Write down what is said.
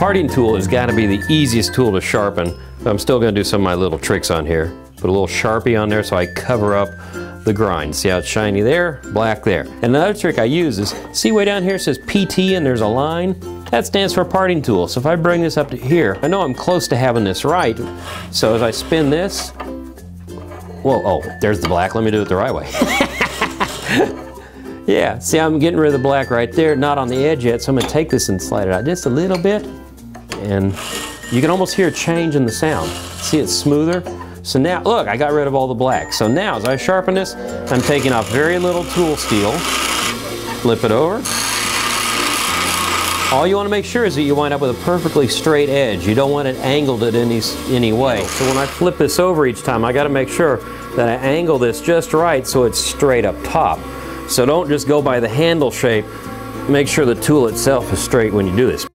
Parting tool has got to be the easiest tool to sharpen. I'm still going to do some of my little tricks on here. Put a little Sharpie on there so I cover up the grind. See how it's shiny there, black there. And another trick I use is, see way down here it says PT and there's a line? That stands for parting tool. So if I bring this up to here, I know I'm close to having this right. So as I spin this, whoa, oh, there's the black. Let me do it the right way. yeah, see I'm getting rid of the black right there, not on the edge yet. So I'm gonna take this and slide it out just a little bit and you can almost hear a change in the sound. See it's smoother? So now, look, I got rid of all the black. So now as I sharpen this, I'm taking off very little tool steel, flip it over. All you want to make sure is that you wind up with a perfectly straight edge. You don't want it angled in any, any way. So when I flip this over each time, I got to make sure that I angle this just right so it's straight up top. So don't just go by the handle shape. Make sure the tool itself is straight when you do this.